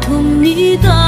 同你到。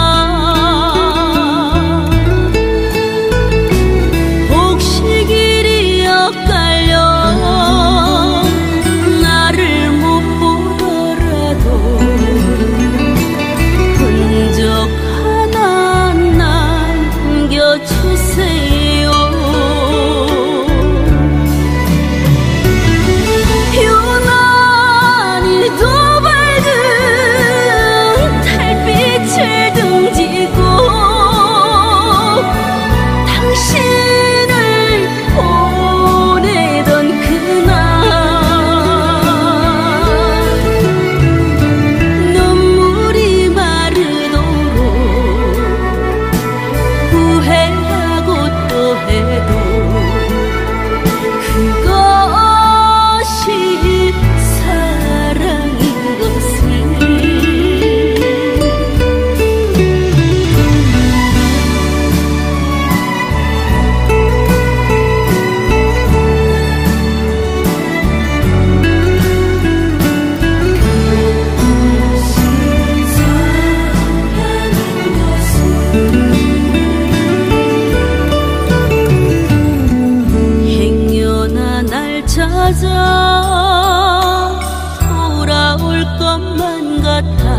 것만 같아.